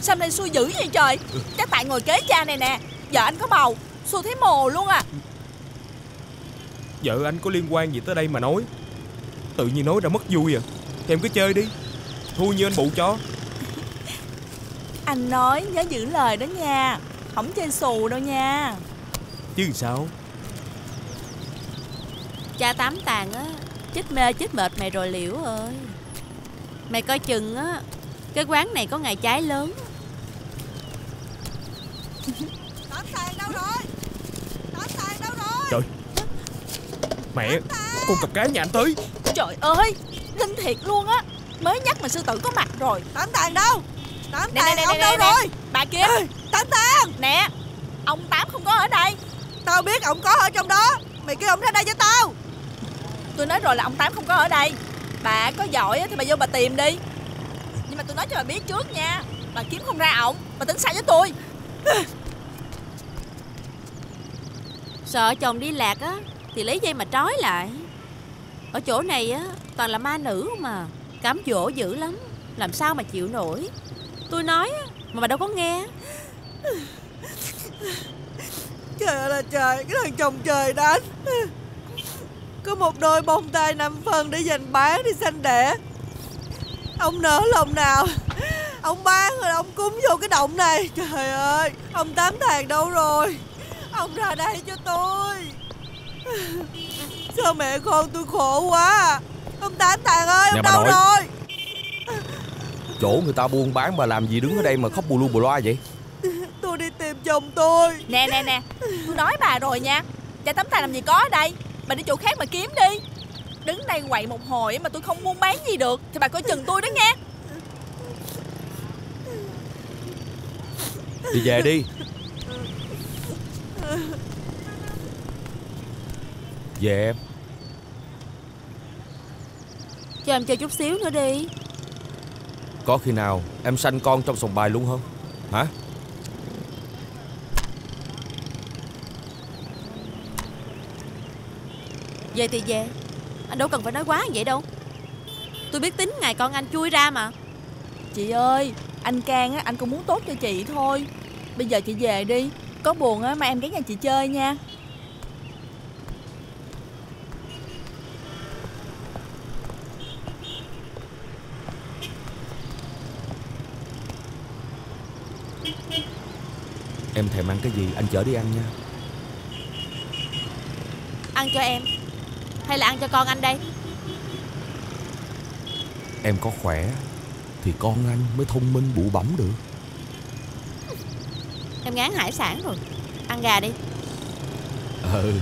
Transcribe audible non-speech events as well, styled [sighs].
Sao nay xui dữ vậy trời? Chắc tại ngồi kế cha này nè Vợ anh có bầu Xui thấy mồ luôn à. Vợ anh có liên quan gì tới đây mà nói? Tự nhiên nói ra mất vui à. Thì em cứ chơi đi Thua như anh bụ cho [laughs] Anh nói nhớ giữ lời đó nha Không chơi xù đâu nha. Chứ sao? Cha tám tàn á Chết mê chết mệt mày rồi liễu ơi Mày coi chừng á. Cái quán này có ngày cháy lớn. Tám tàn đâu rồi. Tám tàn đâu rồi. Trời. Mẹ Con cặp cái nhà anh tới. Trời ơi Linh thiệt luôn á. Mới nhắc mà sư tử có mặt rồi. Tám tàn đâu? Tám Nè, tàn nè, nè, ông nè, đâu nè. rồi? Bà kia. Tám tàn. Nè Ông Tám không có ở đây. Tao biết ông có ở trong đó. Mày kêu ông ra đây cho tao. Tôi nói rồi là ông Tám không có ở đây Bà có giỏi á thì bà vô bà tìm đi. Nhưng mà tôi nói cho bà biết trước nha Bà kiếm không ra ổng Bà tính sai với tôi [sighs] Sợ chồng đi lạc á Thì lấy dây mà trói lại. Ở chỗ này á Toàn là ma nữ mà Cám dỗ dữ lắm Làm sao mà chịu nổi. Tôi nói á Mà bà đâu có nghe. [sighs] Trời ơi là trời Cái thằng chồng trời đánh Có một đôi bông tai năm phân Để dành bán đi sanh đẻ. Ông nỡ lòng nào? Ông bán rồi ông cúng vô cái động này. Trời ơi Ông tám thằng đâu rồi? Ông ra đây cho tôi. Sao mẹ con tôi khổ quá? Ông tám thằng ơi Nè ông bà đâu nội. rồi? Chỗ người ta buôn bán bà làm gì đứng ở đây mà khóc bù lu bù loa vậy? Tôi đi tìm chồng tôi. Nè nè nè. Tôi nói bà rồi nha. Cha tấm tài làm gì có ở đây Bà đi chỗ khác mà kiếm đi. Đứng đây quậy một hồi mà tôi không buôn bán gì được Thì bà coi chừng tôi đó nghe. Đi về đi. Về em. Cho em chơi chút xíu nữa đi. Có khi nào em sanh con trong sòng bài luôn không? Hả Về thì về. Anh đâu cần phải nói quá vậy đâu. Tôi biết tính ngày con anh chui ra mà. Chị ơi Anh Can á Anh cũng muốn tốt cho chị thôi. Bây giờ chị về đi. Có buồn á mà em ghé nhà chị chơi nha. Em thèm ăn cái gì anh chở đi ăn nha. Ăn cho em Hay là ăn cho con anh đây? Em có khỏe Thì con anh mới thông minh bụ bẩm được. Em ngán hải sản rồi. Ăn gà đi. Ừ